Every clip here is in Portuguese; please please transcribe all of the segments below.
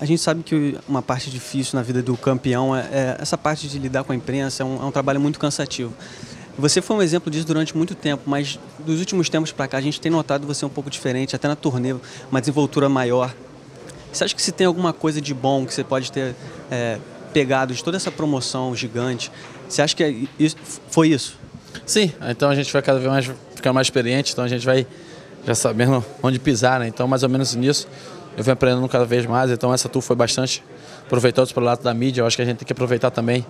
A gente sabe que uma parte difícil na vida do campeão é, é essa parte de lidar com a imprensa, é um, é um, trabalho muito cansativo. Você foi um exemplo disso durante muito tempo, mas dos últimos tempos para cá a gente tem notado você um pouco diferente, até na turnê, uma desenvoltura maior. Você acha que se tem alguma coisa de bom que você pode ter é, pegado de toda essa promoção gigante, você acha que é isso, foi isso? Sim, então a gente vai cada vez mais ficar mais experiente, então a gente vai já sabendo onde pisar, né? Então mais ou menos nisso eu venho aprendendo cada vez mais, então essa tour foi bastante proveitosa para o lado da mídia, eu acho que a gente tem que aproveitar também.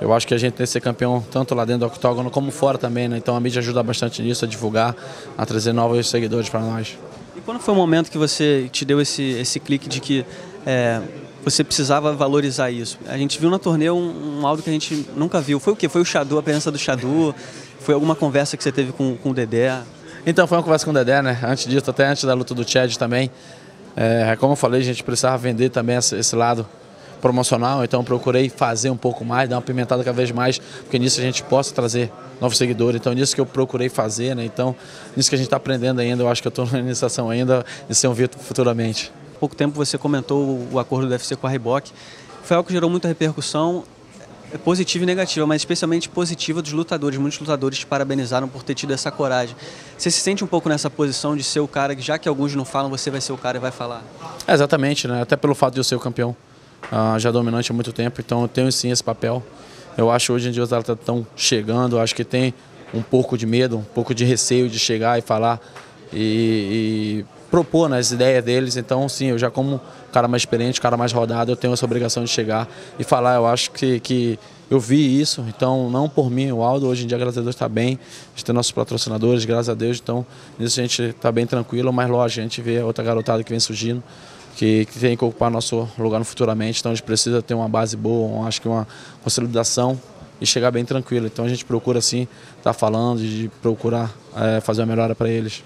Eu acho que a gente tem que ser campeão tanto lá dentro do octógono como fora também, né? Então a mídia ajuda bastante nisso, a divulgar, a trazer novos seguidores para nós. E quando foi o momento que você te deu esse, esse clique de que é, você precisava valorizar isso? A gente viu na turnê um, um áudio que a gente nunca viu. Foi o quê? Foi o Xadu, a presença do Xadu? Foi alguma conversa que você teve com, com o Dedé? Então, foi uma conversa com o Dedé, né? Antes disso, até antes da luta do Chad também. É, como eu falei, a gente precisava vender também esse lado promocional, então procurei fazer um pouco mais, dar uma pimentada cada vez mais, porque nisso a gente possa trazer novos seguidores. Então, nisso que eu procurei fazer, né? Então, nisso que a gente está aprendendo ainda, eu acho que eu estou na iniciação ainda de ser um Vitor futuramente. Há pouco tempo você comentou o acordo do UFC com a Reebok. Foi algo que gerou muita repercussão positiva e negativa, mas especialmente positiva dos lutadores. Muitos lutadores te parabenizaram por ter tido essa coragem. Você se sente um pouco nessa posição de ser o cara que, já que alguns não falam, você vai ser o cara e vai falar? É, exatamente, né? até pelo fato de eu ser o campeão uh, já dominante há muito tempo, então eu tenho sim esse papel. Eu acho hoje em dia os atletas estão chegando, acho que tem um pouco de medo, um pouco de receio de chegar e falar e, e propor nas né, ideias deles. Então, sim, eu já como cara mais experiente, cara mais rodado, eu tenho essa obrigação de chegar e falar. Eu acho que, que eu vi isso, então não por mim, o Aldo hoje em dia, graças a Deus, está bem. A gente tem nossos patrocinadores, graças a Deus, então nisso a gente está bem tranquilo, mas lógico, a gente vê outra garotada que vem surgindo. Que, que, tem que ocupar nosso lugar futuramente, então a gente precisa ter uma base boa, acho que uma consolidação e chegar bem tranquilo. Então a gente procura sim estar tá falando, de procurar é, fazer uma melhora para eles.